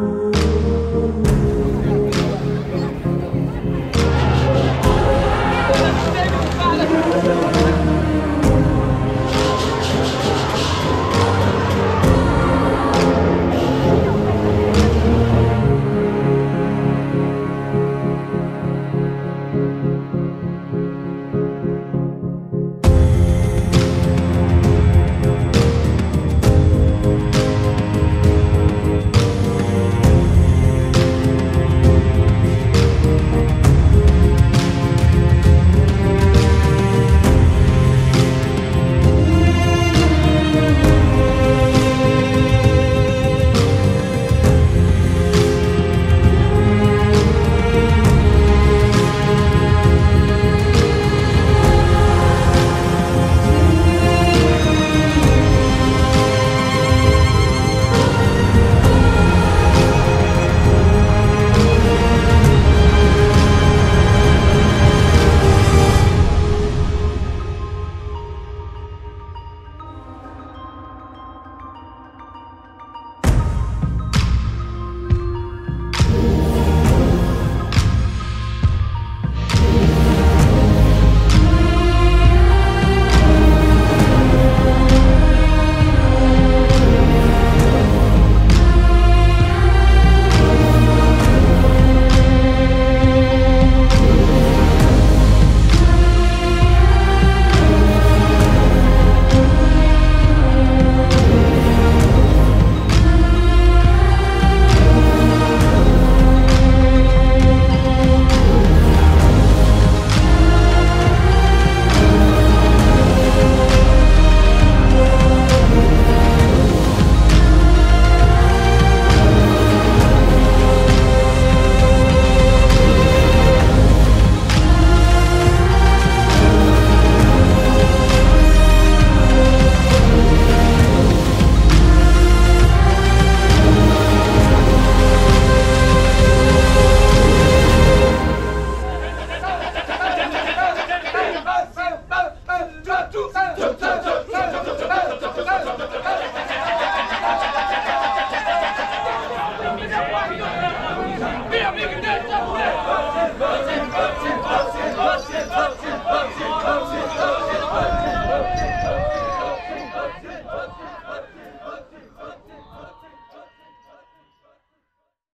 Oh.